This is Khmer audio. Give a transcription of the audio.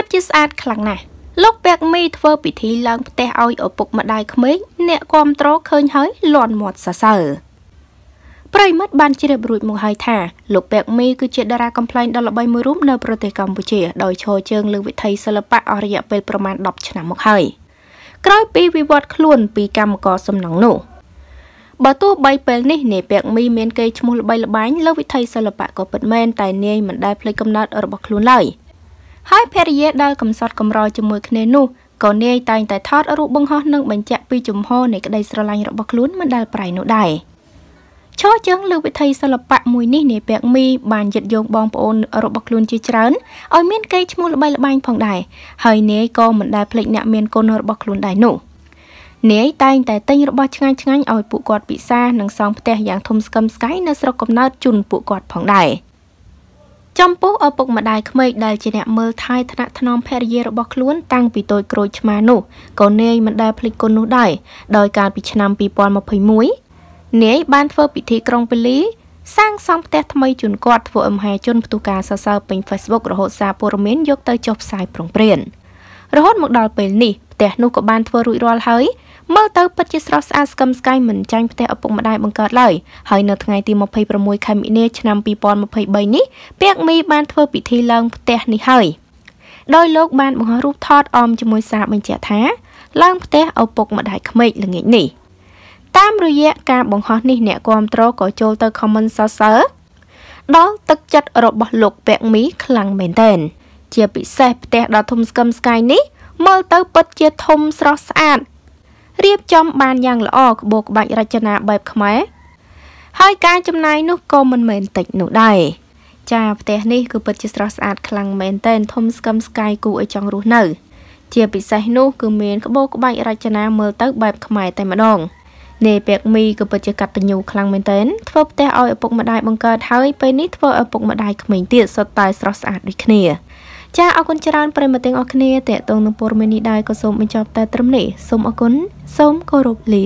ពិតជាស្អាតខ្លាំងណាស់លោកពាក់មីធ្វើពិធីឡើងផ្ទះឲ្យឪពុកម្ដាយក្មេកអ្នកគ្រប់ត្រឃើញហើយលន់មាត់សរសើរប្រិមិត្តបានជ្រាបរួចមកហើយថាលោកពាក់មីគឺជាតារាកំ pl ែងដ៏ល្បីមួយរូបនៅប្រទេសកម្ពុជាដោយឈរជើងលើវិថីសិល្បៈអស់រយៈពេលប្រមាណ10ឆ្នាំមកហើយក្រោយពីវិវត្តខ្លួនពីកម្មករសំណង់នោះបើទោះបីពេលនេះនាយពាក់មីមានកេរ្តិ៍ឈ្មោះល្បីល្បាញលើវិថីសិល្បៈក៏ពិតមែនតែនាយមិនដែលភ្លេចកំណត់របស់ខ្លួនឡើយ ហើយភរិយាដែលកំសត់កំរជាមួយគ្នានោះក៏នាយតែងតែថតរូបបង្ហោះនិងបញ្ជាក់ពីជំហរនៃក្តីស្រឡាញ់របស់ខ្លួនមិនដែលប្រៃនោះដែរឈរជើងលើវិថីសិល្បៈមួយនេះនាយពាក់មីបានយឹតយងបងប្អូនរបស់ខ្លួនជាច្រើនឲ្យមានកេរ្តិ៍ឈ្មោះល្បីល្បាញផងដែរហើយនាយក៏មិនដែលភ្លេចអ្នកមានគុណរបស់ខ្លួនដែរនោះនាយតែងតែទិញរបស់ឆ្ងាញ់ឆ្ងាញ់ឲ្យពួកគាត់ពិសានិងសង់ផ្ទះយ៉ាងធំស្កឹមស្កៃនៅស្រុកកំណើតជូនពួកគាត់ផងដែរ ចំពោះឪពុកម្ដាយក្មេកដែលជាអ្នកមើលថែថ្នាក់ថ្នមភរិយារបស់ខ្លួនតាំងពីតូចក្រូចឆ្មានោះក៏នាយមិនដែលភ្លេចគុណនោះដែរដោយកាលពីឆ្នាំ2021នាយបានធ្វើពិធីក្រុងពាលីសាងសង់ផ្ទះថ្មីជូនគាត់ធ្វើអមហាជនផ្ទុះការសរសើរពេញ Facebook រហូតសារព័ត៌មានយកទៅចុះផ្សាយប្រងព្រានរហូតមកដល់ពេលនេះផ្ទះនោះក៏បានធ្វើរួចរាល់ហើយ មើលទៅពិតជាស្រស់ស្អាតស្កឹមស្កៃមិនចាញ់ផ្ទះឪពុកម្ដាយបង្កើតឡើយហើយនៅថ្ងៃទី26ខែមិនិនាឆ្នាំ2023នេះពាក់មីបានធ្វើពិធីឡើងផ្ទះនេះហើយដោយលោកបានបង្ហោះរូបថតអមជាមួយសារបញ្ជាក់ថា ឡើងផ្ទះឪពុកម្ដាយក្មេកល្ងាចនេះតាមរយៈការបង្ហោះនេះអ្នកគាំទ្រក៏ចូលទៅ comment សរសើរដល់ទឹកចិត្តរបស់លោកពាក់មីខ្លាំងមែនទែនជាពិសេសផ្ទះដ៏ធំស្កឹមស្កៃនេះមើលទៅពិតជាធំស្រស់ស្អាត រៀបចំបានយ៉ាងល្អក្បូរក្បាច់រចនាបែបខ្មែរហើយការចំណាយនោះក៏មិនមែនតិចនោះដែរចាផ្ទះនេះគឺពិតជាស្រស់ស្អាតខ្លាំងមែនទែនធំស្កឹមស្កាយគូឲ្យចង់រស់នៅ ជាពិសេសនោះគឺមានក្បូរក្បាច់រចនាមើលទៅបែបខ្មែរតែម្ដងនេពាក់មីក៏ពិតជាកតញ្ញូខ្លាំងមែនទែនធ្វើផ្ទះឲ្យឪពុកម្ដាយបង្កើតហើយពេលនេះធ្វើឲ្យឪពុកម្ដាយក្មេងទៀតសុទ្ធតែស្រស់ស្អាតដូចគ្នា ចាអរគុណច្រើនប្រិមត្តទាំងអស់គ្នាតេតងនឹងព័ត៌មាននេះដែរក៏សូមបញ្ចប់តែត្រឹមនេះសូមអរគុណសូមគោរពលា